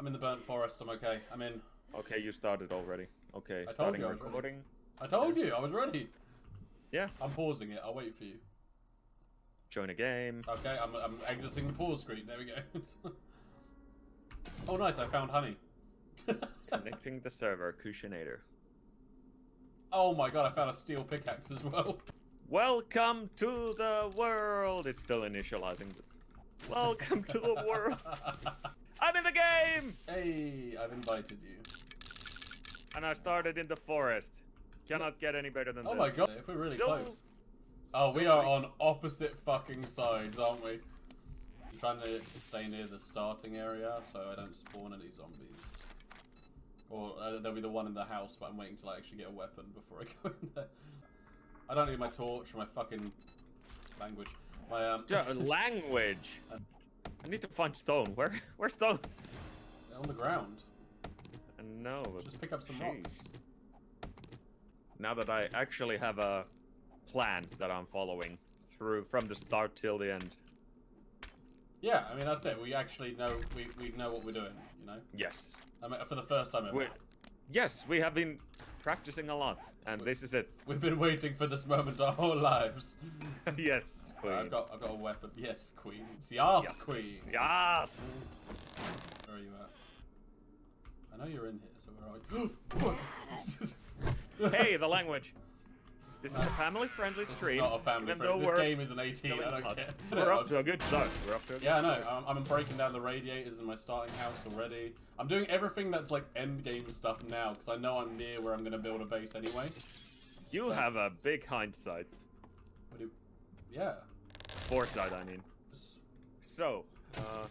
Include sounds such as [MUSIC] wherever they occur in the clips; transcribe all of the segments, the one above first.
I'm in the burnt forest. I'm okay. I'm in. Okay, you started already. Okay, told starting you I was recording. I told you I was ready. Yeah. I'm pausing it. I'll wait for you. Join a game. Okay, I'm, I'm exiting the pause screen. There we go. [LAUGHS] oh, nice. I found honey. [LAUGHS] Connecting the server, Cushenator. oh my god, I found a steel pickaxe as well. Welcome to the world! It's still initializing. Welcome to the world! [LAUGHS] I'm in the game! hey, I've invited you. And I started in the forest. Cannot get any better than Oh this. my god, if we're really Still- close. Oh, we are on opposite fucking sides, aren't we? I'm trying to stay near the starting area so I don't spawn any zombies. Or uh, there'll be the one in the house, but I'm waiting till I actually get a weapon before I [LAUGHS] go in there. I don't need my torch or my fucking language. My um language! [LAUGHS] I need to find stone. Where? [LAUGHS] Where's stone? on the ground. Uh, no, but Just pick up some jeez. rocks. Now that I actually have a plan that I'm following through from the start till the end. Yeah, I mean that's it. We actually know we, we know what we're doing, you know? Yes. I mean for the first time ever. We, yes, we have been practicing a lot, and this is it. We've been waiting for this moment our whole lives. [LAUGHS] yes, queen. I've got I've got a weapon. Yes, queen. It's yes, Yes. queen. Yes! Where are you at? I know you're in here, so where are you? [GASPS] hey, the language. This is a family-friendly This is stream. not a family-friendly. friend. This game is an 18. I don't care. We're off to a good start. [LAUGHS] We're off to a good Yeah, I know. I'm, I'm breaking down the radiators in my starting house already. I'm doing everything that's like end game stuff now because I know I'm near where I'm gonna build a base anyway. You So- have a big hindsight. What do? Yeah. Foresight, I mean. So, uh,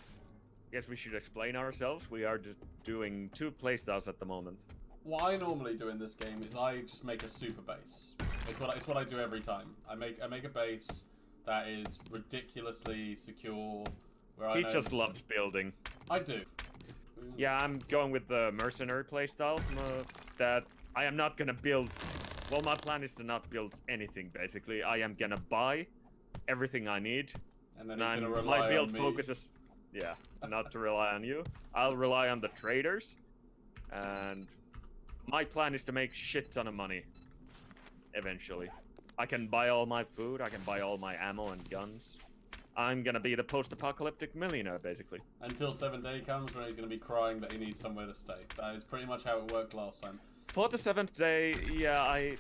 guess we should explain ourselves. We are just doing two playstyles at the moment. What I normally do in this game is I just make a super base. It's what I, it's what I do every time. I make I make a base that is ridiculously secure. Where He just loves building. I do. Yeah, I'm going with the mercenary playstyle. Uh, that I am not gonna build. Well, my plan is to not build anything. Basically, I am gonna buy everything I need. And then And he's I'm, gonna rely my build me. focuses. Yeah, not to rely on you. I'll rely on the traders, and my plan is to make shit ton of money. Eventually, I can buy all my food. I can buy all my ammo and guns. I'm gonna be the post-apocalyptic millionaire, basically. Until seven day comes when he's gonna be crying that he needs somewhere to stay. That is pretty much how it worked last time. For the seventh day, yeah, I,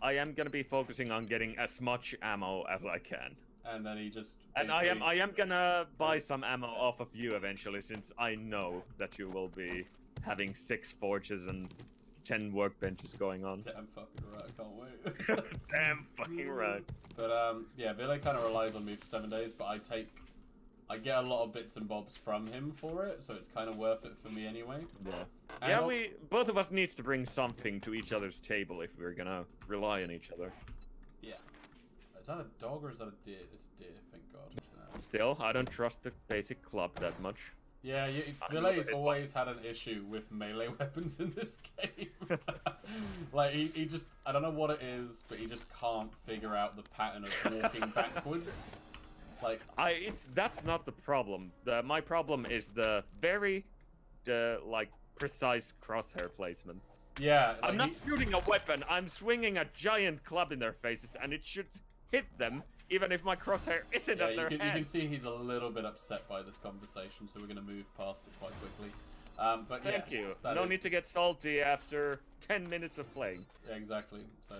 I am gonna be focusing on getting as much ammo as I can, And then he just and I am, I am gonna buy some ammo off of you eventually, since I know that you will be having six forges and ten workbenches going on. Damn fucking right, I can't wait. [LAUGHS] [LAUGHS] Damn fucking right. But um, yeah, Ville kind of relies on me for seven days, but I take, I get a lot of bits and bobs from him for it, so it's kind of worth it for me anyway. Yeah. And yeah, we both of us needs to bring something to each other's table if we're gonna rely on each other. Is that a dog or is that a deer? It's a deer, thank God. Still, I don't trust the basic club that much. Yeah, you, I Ville's know it- always had an issue with melee [LAUGHS] weapons in this game. [LAUGHS] like, he, he just, I don't know what it is, but he just can't figure out the pattern of walking [LAUGHS] backwards. Like, I it's that's not the problem. The my problem is the very the like precise crosshair placement. yeah. I'm like, not shooting a weapon. I'm swinging a giant club in their faces, and it should hit them, even if my crosshair isn't Yeah, at you their can, you can see he's a little bit upset by this conversation, so we're going to move past it quite quickly. Um, but Thank yes, you. No is- need to get salty after 10 minutes of playing. Yeah, exactly. So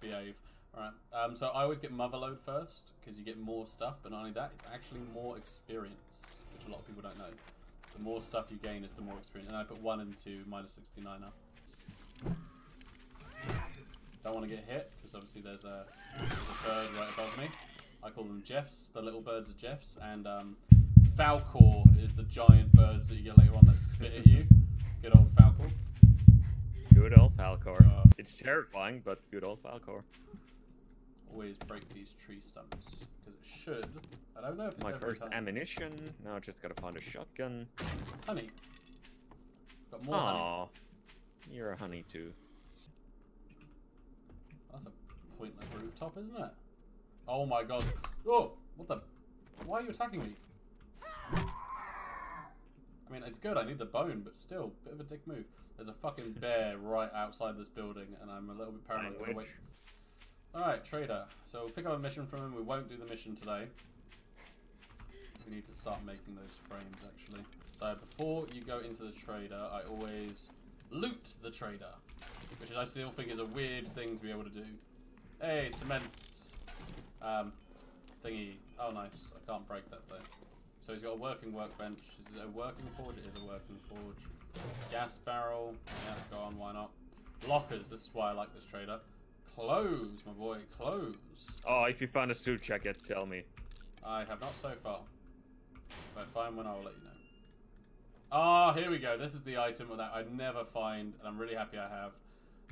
behave. Alright. Um, so I always get Mother Lode first because you get more stuff, but not only that, it's actually more experience, which a lot of people don't know. The more stuff you gain is the more experience. And I put one into minus 69 now. I don't want to get hit because obviously there's a, there's a bird right above me. I call them Jeffs. The little birds are Jeffs, and um, Falcor is the giant birds that you get later on that spit at you. Good old Falcor. Good old Falcor. Uh, it's terrifying, but good old Falcor. always break these tree stumps because it should. I don't know if it's My first time. ammunition. Now I just gotta find a shotgun. honey. Got more honey. You're a honey too. That's a rooftop, isn't it? Oh my god. Oh, what the? Why are you attacking me? I mean, it's good. I need the bone, but still, bit of a dick move. There's a fucking bear right outside this building, and I'm a little bit paranoid. I wait- All right, trader. So we'll pick up a mission from him. We won't do the mission today. We need to start making those frames actually. So before you go into the trader, I always loot the trader, which I still think is a weird thing to be able to do. Hey, cement um, thingy. Oh, nice. I can't break that though. So he's got a working workbench. Is it a working forge? It is a working forge. Gas barrel. Yeah, go on. Why not? Lockers. This is why I like this trader. Clothes, my boy. Clothes. Oh, if you find a suit jacket, tell me. I have not so far. If I find one, I will let you know. Ah, here we go. This is the item that I never find, and I'm really happy I have.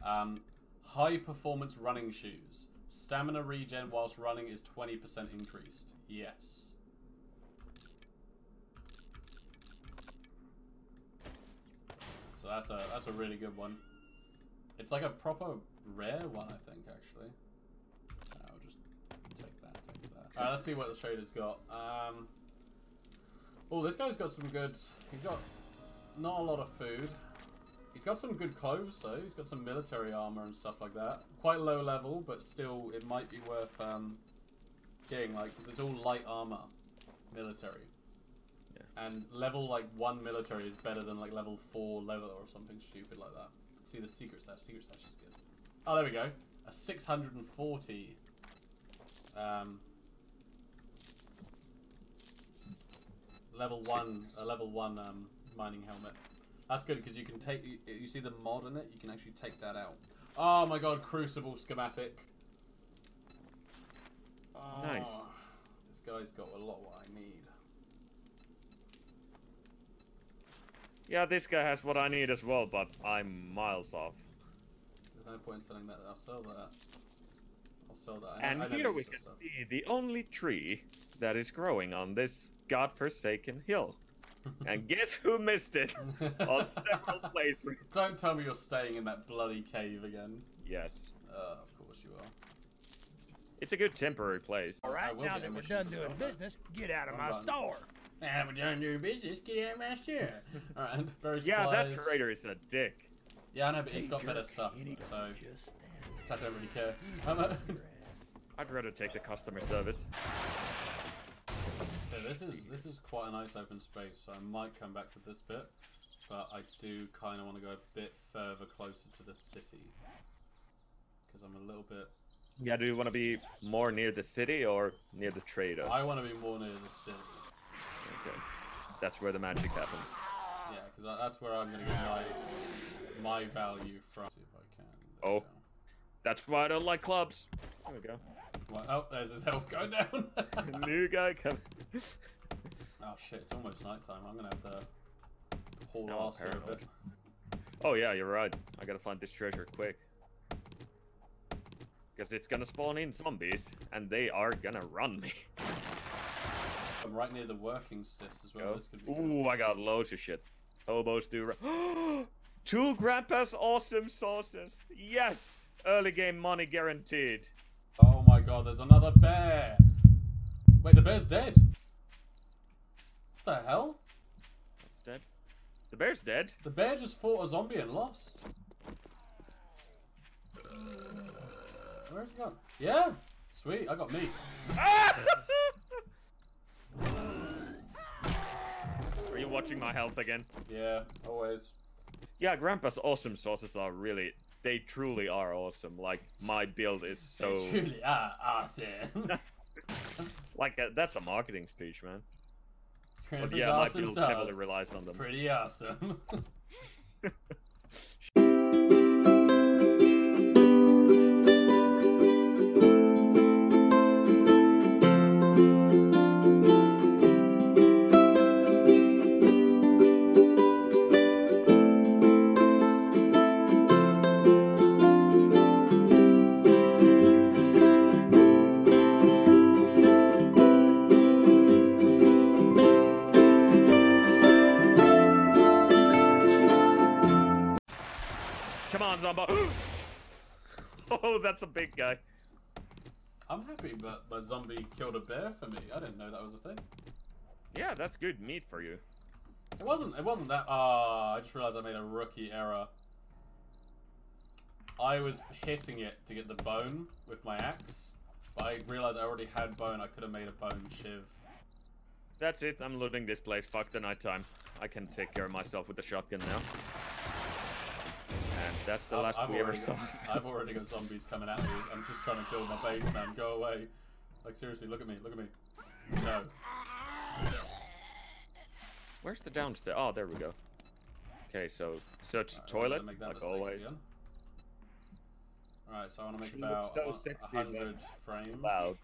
Um, high performance running shoes. Stamina regen whilst running is 20% increased. Yes. So that's a that's a really good one. It's like a proper rare one, I think, actually. I'll just take that, take that. Alright, let's see what the trader's got. Um, oh, this guy's got some good. He's got not a lot of food. He's got some good clothes, though. He's got some military armor and stuff like that. Quite low level, but still, it might be worth um, getting, like, because it's all light armor, military. Yeah. And level, like, 1 military is better than, like, level 4 level or something stupid like that. See the secret stash. Secret stash is good. Oh, there we go. A 640. Um, level one, a level one um, mining helmet. That's good because you can take. You, you see the mod in it. You can actually take that out. Oh my god, Crucible schematic. Ah, nice. Oh, This guy's got a lot what I need. Yeah, this guy has what I need as well, but I'm miles off. There's no point in selling that. I'll sell that. I'll sell that. And I never here we can see the only tree that is growing on this godforsaken hill. And guess who missed it [LAUGHS] on several playthroughs? Don't tell me you're staying in that bloody cave again. Yes. Uh, of course you are. It's a good temporary place. All I right, will now that we're done doing that. business, get out of I'm my done. store. And we're done doing business. Get out of my store. [LAUGHS] Alright, berry Yeah, that supplies. trader is a dick. Yeah, I know, but he's got better stuff. you need to So I don't really care. [LAUGHS] Your ass. I'd rather take the customer service. So this is this is quite a nice open space. So I might come back to this bit, but I do kind of want to go a bit further closer to the city because I'm a little bit. Yeah, do you want to be more near the city or near the trader? I want to be more near the city. Okay. That's where the magic happens. Yeah, because that's where I'm gonna get my my value from. See if I can. There Oh. That's why I don't like clubs. There we go. What? Oh, there's his health going down. [LAUGHS] New guy coming. [LAUGHS] oh shit! It's almost night time. I'm gonna have to haul Oh, ass here a bit. Oh yeah, you're right. I gotta find this treasure quick. Because it's gonna spawn in zombies, and they are gonna run me. I'm right near the working stiffs as well. Go. Could be. good. I got loads of shit. Hobos do. [GASPS] Two Grandpa's awesome sauces. Yes, early game money guaranteed. Oh my god! There's another bear. Wait, the bear's dead. What the hell? It's dead. The bear's dead. The bear just fought a zombie and lost. Where's he gone? Yeah. Sweet. I got meat. [LAUGHS] Are you watching my health again? Yeah. Always. Yeah, Grandpa's awesome sauces are really. They truly are awesome. Like my build is so. They truly are awesome. [LAUGHS] Like uh, that's a marketing speech, man. But yeah, my awesome build heavily relies on them. Pretty awesome. [LAUGHS] [LAUGHS] I'm happy, but my zombie killed a bear for me. I didn't know that was a thing. Yeah, that's good meat for you. It wasn't. It wasn't that. Ah, I just realized I made a rookie error. I was hitting it to get the bone with my axe, but I realized I already had bone. I could have made a bone shiv. That's it. I'm looting this place. Fuck the night time. I can take care of myself with the shotgun now. And that's the I've- last I've we ever saw. got- I've already got zombies coming at me. I'm just trying to build my base, man. Go away. Like seriously, look at me. Look at me. No. Where's the downstairs? Oh, there we go. Okay, so search Alright, toilet, make that like always. again. Alright, so I want to make about looks so a- sexy, a hundred frames. Loud.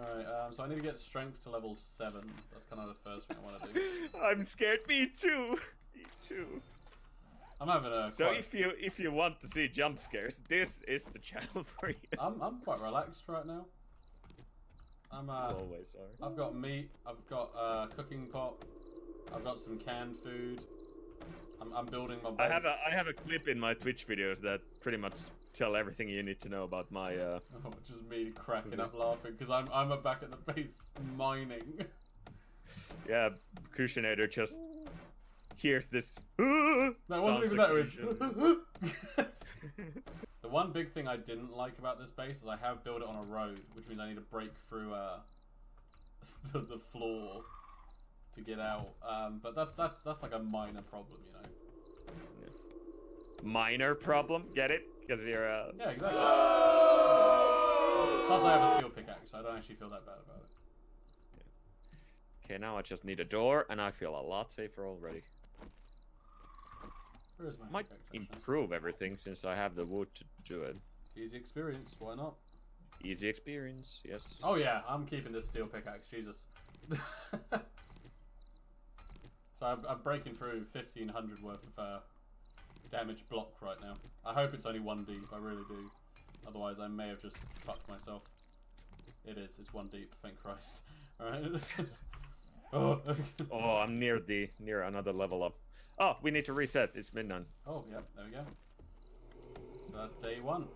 Alright, um, so I need to get strength to level 7. That's kind of the first thing I want to do. [LAUGHS] I'm scared. Me too. Me too. I'm having a. So quite- if you if you want to see jump scares, this is the channel [LAUGHS] for you. I'm, I'm quite relaxed right now. I'm, uh, Always are. I've got meat, I've got a cooking pot, I've got some canned food. I'm, I'm building my base. I have a I have a clip in my Twitch videos that pretty much tell everything you need to know about my uh [LAUGHS] Oh, just me cracking up laughing because I'm I'm back at the base mining. [LAUGHS] yeah Cushenator just hears this [LAUGHS] No, wasn't even that. Was. the one big thing I didn't like about this base is I have built it on a road, which means I need to break through uh, the, the floor to get out. Um, but that's that's that's like a minor problem, you know. minor problem. Get it? Because you're uh Yeah, exactly. Plus, I have a steel pickaxe, so I don't actually feel that bad about it. Okay, now I just need a door, and I feel a lot safer already. Where is my Might pickaxe? improve everything since I have the wood to do it. It's easy experience. Why not? Easy experience, yes. Oh yeah, I'm keeping this steel pickaxe. Jesus. [LAUGHS] so I'm, I'm breaking through 1500 worth of uh, damage block right now. I hope it's only one deep. I really do. Otherwise, I may have just fucked myself. It is. It's one deep. Thank Christ. [LAUGHS] All right. [LAUGHS] oh. Oh, I'm near the near another level up. Oh, we need to reset. It's midnight. oh yeah. There we go. So that's day one.